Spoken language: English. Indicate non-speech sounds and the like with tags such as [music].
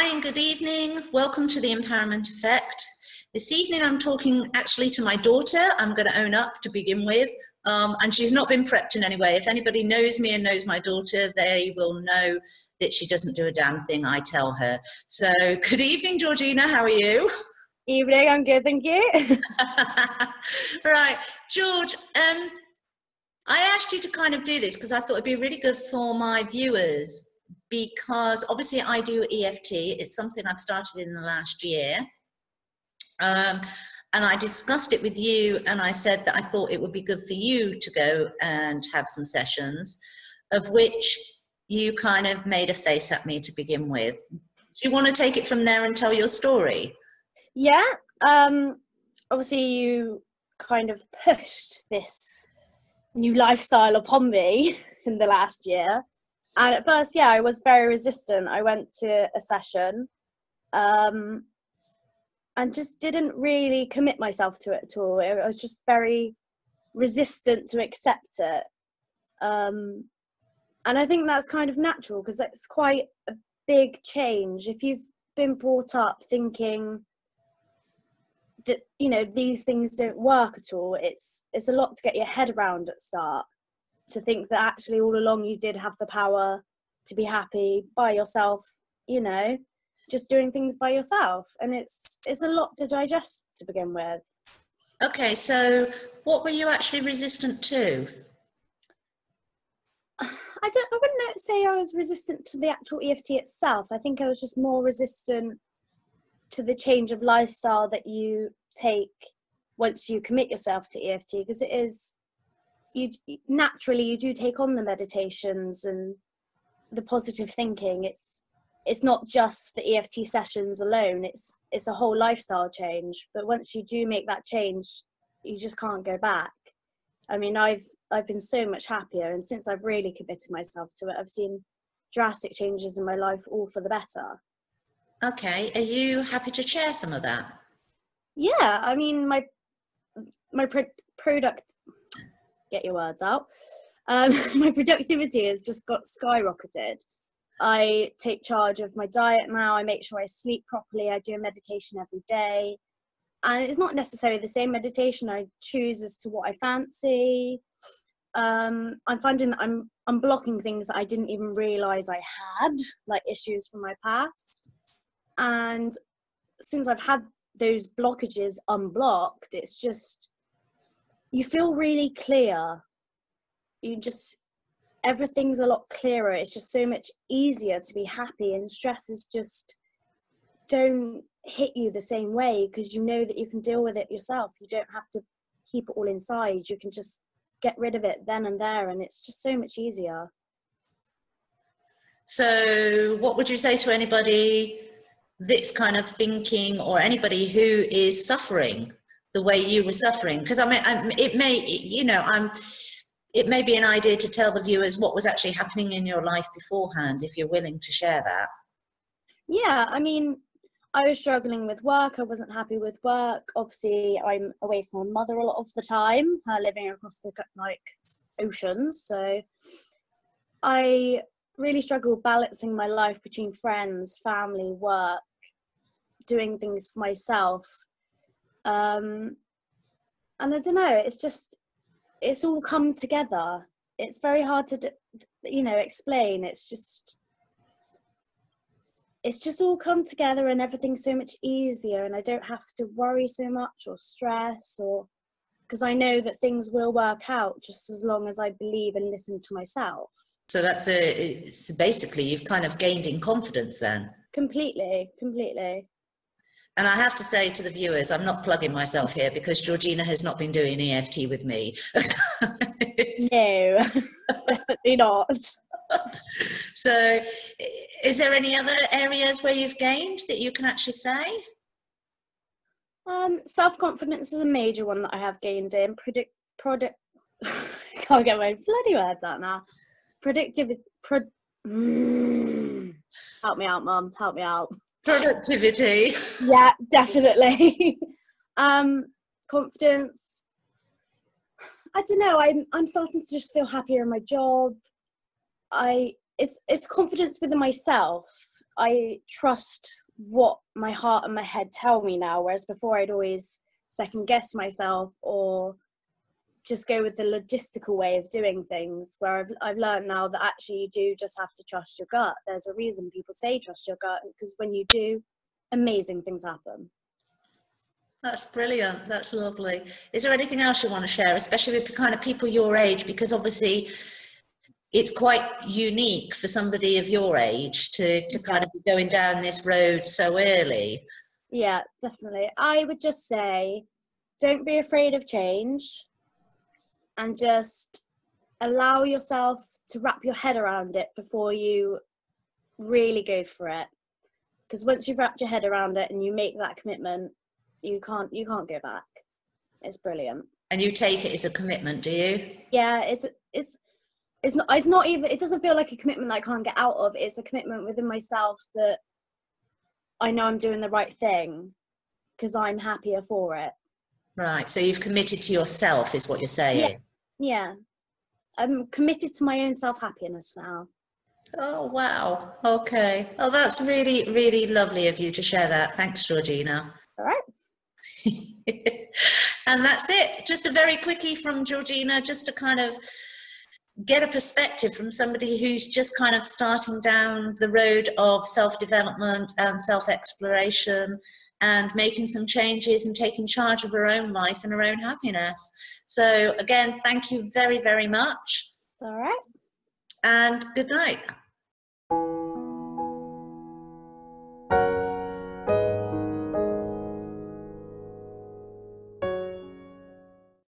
Hi and good evening. Welcome to the Empowerment Effect. This evening I'm talking actually to my daughter. I'm going to own up to begin with. Um, and she's not been prepped in any way. If anybody knows me and knows my daughter, they will know that she doesn't do a damn thing I tell her. So, [laughs] good evening, Georgina. How are you? Evening, I'm good, thank you. [laughs] right, George. Um, I asked you to kind of do this because I thought it'd be really good for my viewers because obviously I do EFT. It's something I've started in the last year. Um, and I discussed it with you, and I said that I thought it would be good for you to go and have some sessions, of which you kind of made a face at me to begin with. Do you want to take it from there and tell your story? Yeah. Um, obviously, you kind of pushed this new lifestyle upon me [laughs] in the last year. And at first, yeah, I was very resistant. I went to a session um, and just didn't really commit myself to it at all. I was just very resistant to accept it. Um, and I think that's kind of natural because it's quite a big change. If you've been brought up thinking that you know these things don't work at all, it's it's a lot to get your head around at start to think that actually all along you did have the power to be happy by yourself you know just doing things by yourself. And it's it's a lot to digest to begin with. Okay so what were you actually resistant to? [sighs] I don't I wouldn't say I was resistant to the actual EFT itself. I think I was just more resistant to the change of lifestyle that you take once you commit yourself to EFT because it is you naturally you do take on the meditations and the positive thinking. It's it's not just the EFT sessions alone. It's it's a whole lifestyle change. But once you do make that change you just can't go back. I mean i've i've been so much happier and since i've really committed myself to it i've seen drastic changes in my life all for the better. Okay are you happy to share some of that? Yeah i mean my my pro- product get your words out. Um, [laughs] my productivity has just got skyrocketed. I take charge of my diet now. I make sure I sleep properly. I do a meditation every day. And it's not necessarily the same meditation. I choose as to what I fancy. Um, I'm finding that I'm unblocking things that I didn't even realize I had, like issues from my past. And since I've had those blockages unblocked, it's just you feel really clear. You just everything's a lot clearer. It's just so much easier to be happy, and stresses just don't hit you the same way because you know that you can deal with it yourself. You don't have to keep it all inside. You can just get rid of it then and there, and it's just so much easier. So, what would you say to anybody that's kind of thinking, or anybody who is suffering the way you were suffering? Because i mean I'm, it may you know i'm it may be an idea to tell the viewers what was actually happening in your life beforehand if you're willing to share that. Yeah i mean i was struggling with work i wasn't happy with work. Obviously i'm away from my mother a lot of the time her living across the like oceans. So i really struggled balancing my life between friends family work doing things for myself um, and I don't know. It's just it's all come together. It's very hard to you know explain. It's just it's just all come together and everything's so much easier and I don't have to worry so much or stress or because I know that things will work out just as long as I believe and listen to myself. So that's a so basically you've kind of gained in confidence then. Completely, completely. And I have to say to the viewers, I'm not plugging myself here because Georgina has not been doing EFT with me. [laughs] no, [laughs] definitely not. So, is there any other areas where you've gained that you can actually say? Um, self confidence is a major one that I have gained in. Predict, product. [laughs] can't get my bloody words out now. Predictive. Pro, mm, help me out, mum. Help me out productivity. Yeah definitely. [laughs] Um confidence. I don't know i'm i'm starting to just feel happier in my job. I it's it's confidence within myself. I trust what my heart and my head tell me now, whereas before I'd always second guess myself or just go with the logistical way of doing things where I've, I've learned now that actually you do just have to trust your gut. There's a reason people say trust your gut because when you do amazing things happen. That's brilliant. That's lovely. Is there anything else you want to share especially with the kind of people your age? Because obviously it's quite unique for somebody of your age to to kind of be going down this road so early. Yeah definitely. I would just say don't be afraid of change and just allow yourself to wrap your head around it before you really go for it. Because once you've wrapped your head around it and you make that commitment you can't you can't go back. It's brilliant. And you take it as a commitment do you? Yeah it's it's it's not it's not even it doesn't feel like a commitment that i can't get out of. It's a commitment within myself that i know i'm doing the right thing because i'm happier for it. Right so you've committed to yourself is what you're saying yeah. I'm committed to my own self-happiness now. Oh wow. Okay. Oh that's really really lovely of you to share that. Thanks georgina. All right. [laughs] And that's it. Just a very quickie from georgina just to kind of get a perspective from somebody who's just kind of starting down the road of self-development and self-exploration and making some changes and taking charge of her own life and her own happiness. So again, thank you very, very much. All right. And good night.